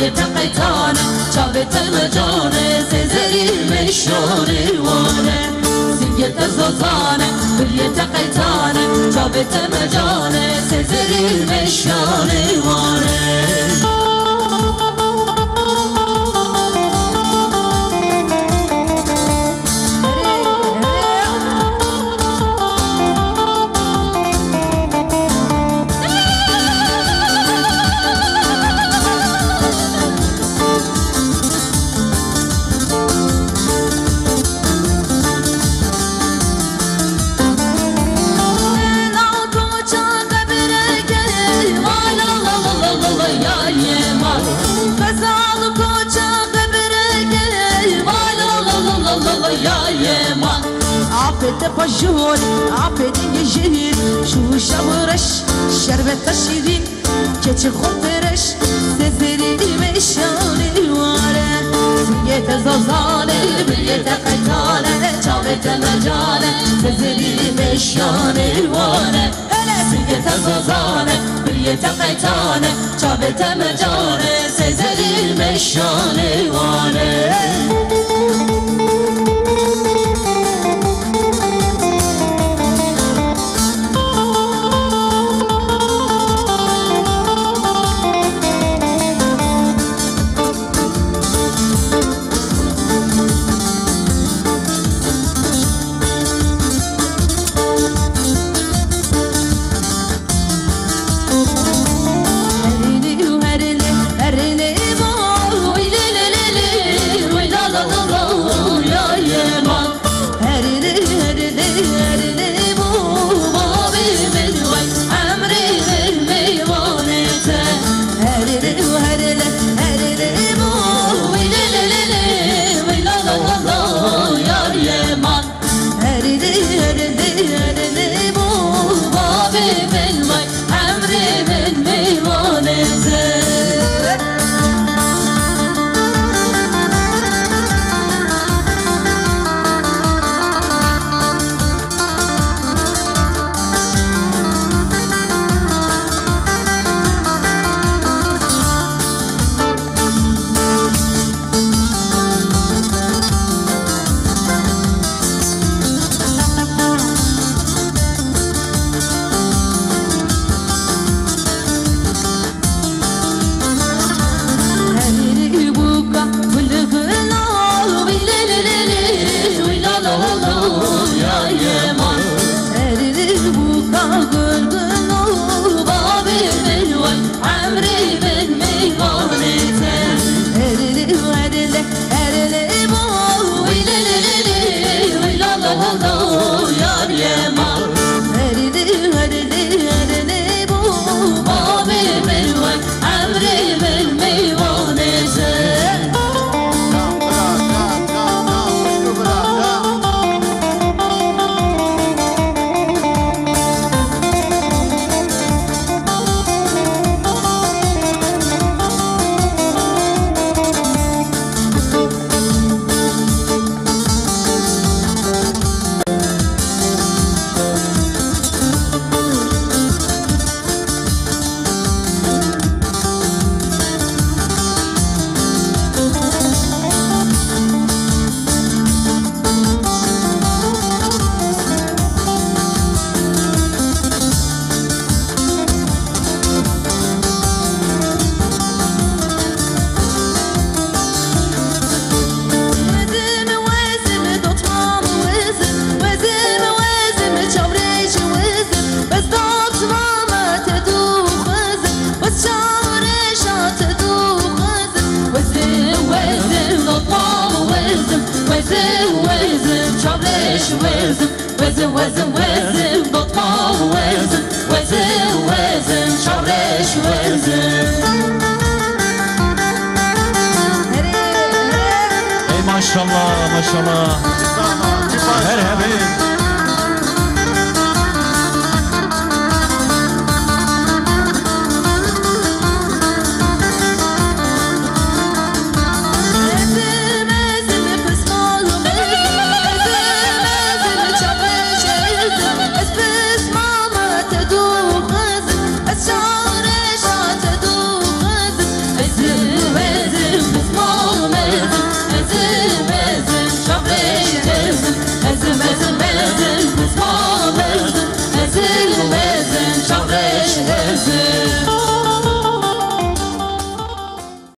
بریت قیتانه چاوت مجانه سزری مشانه وانه. مجانه سزری مشانه وانه. عبد بجول عبد يجير شو شورش شربت الشيرين كتش خطرش سزري مشاني وارا سيت زوزاني بيت قتالة شابت مجالة سزري مشاني وارا سيت زوزاني بيت قتالة شابت مجالة سزري مشاني وارا And وزن وزن وزن وزن بطال وزن وزن وزن شرش وزن ای ماشاءالله ماشاءالله مرحبا